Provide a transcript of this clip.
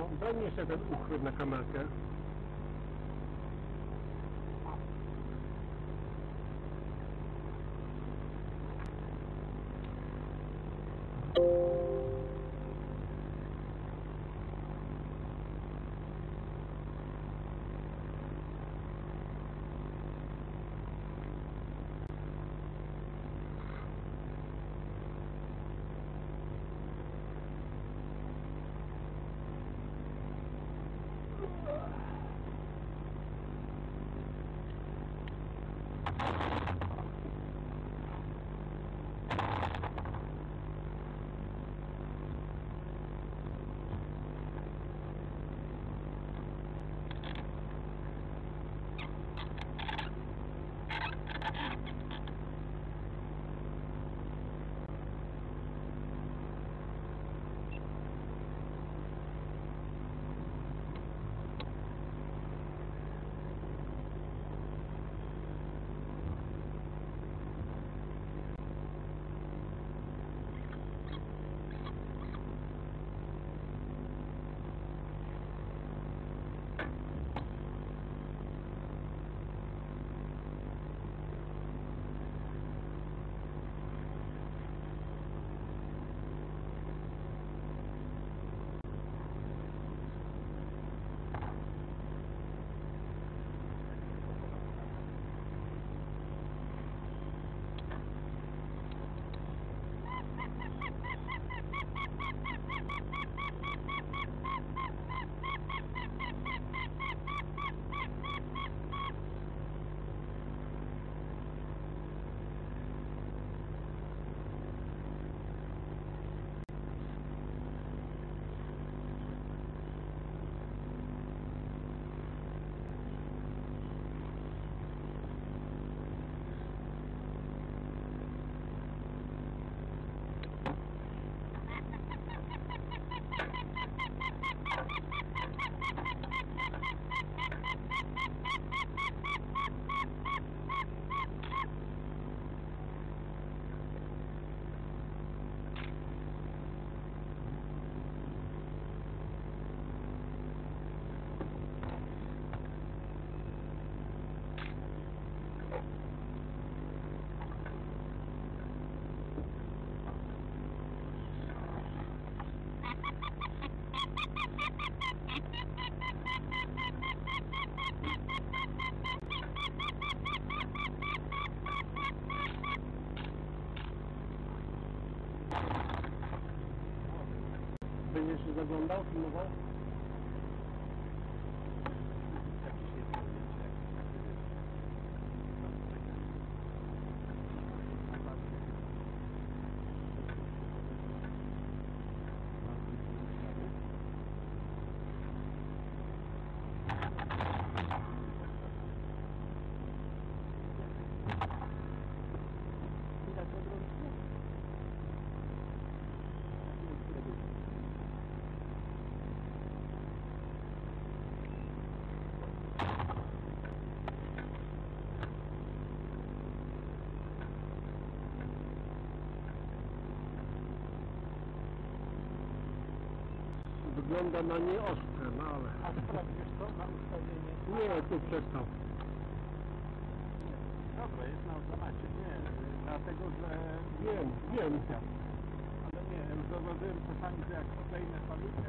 No, daj mi jeszcze ten uchwyt na kamerkę. بين في النبوة Wygląda na nieostre, no ale... A sprawdzisz to na ustawienie? Nie, tu przestał. Dobra, jest na automacie. Nie, dlatego, że... Wiem, wiem. Ale nie, zauważyłem czasami, że jak odejmę paluchę,